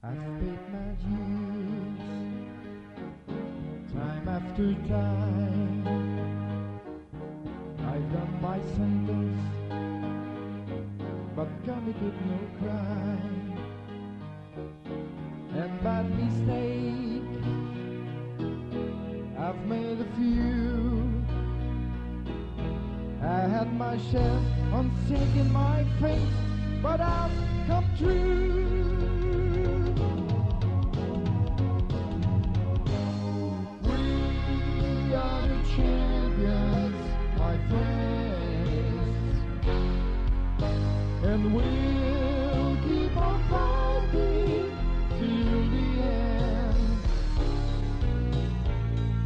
I've paid my dues time after time. I've done my sentence, but committed no crime. And bad mistake, I've made a few. I had my share on sinking my faith, but I've come true. And we'll keep on fighting till the end.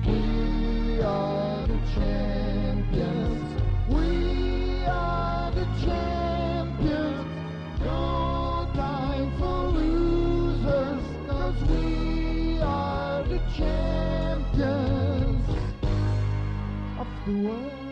We are the champions. We are the champions. No time for losers, 'cause we are the champions of the world.